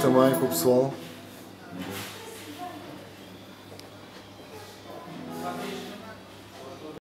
também com o pessoal.